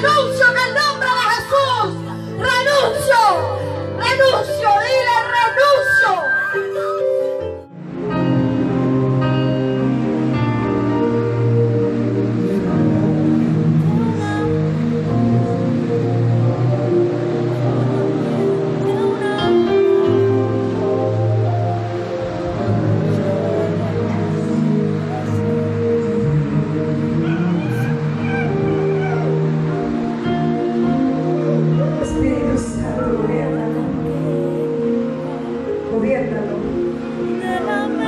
Renuncio en el nombre de Jesús. Nana.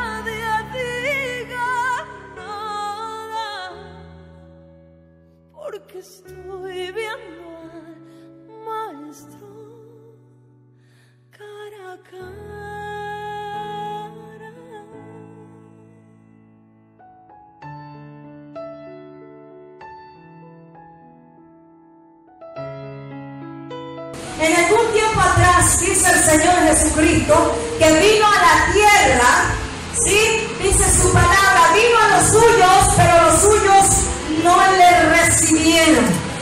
porque estoy viendo al maestro cara a cara. En algún tiempo atrás dice el Señor Jesucristo que vino a la tierra, ¿sí? Dice su palabra, vino a los suyos, pero los suyos no le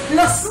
Los